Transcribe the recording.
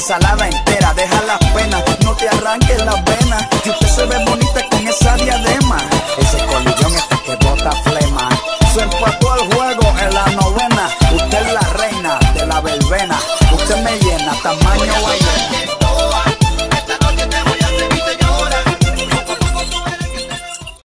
Ensalada entera, deja las penas, no te arranques las venas. Y usted se ve bonita con esa diadema. Ese colillón este que bota flema. Se empató el juego en la novena. Usted es la reina de la verbena. Usted me llena, tamaño.